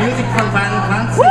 music from Van Francis.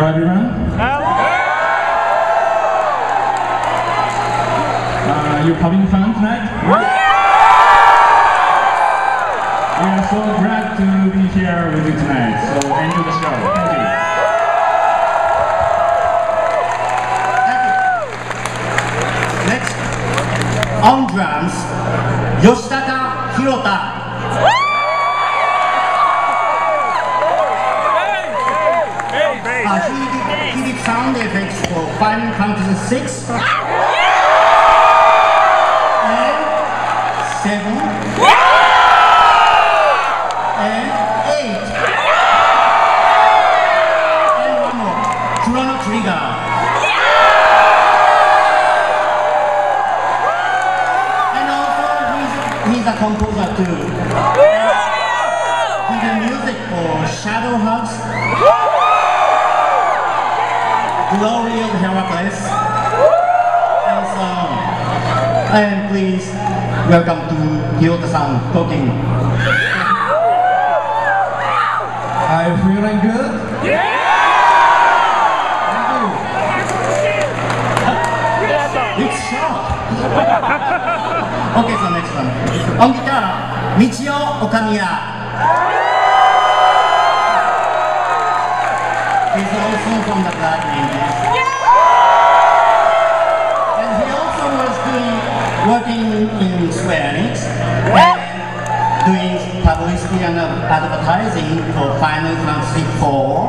Carolina? Uh, you're coming from? for Final Classic before.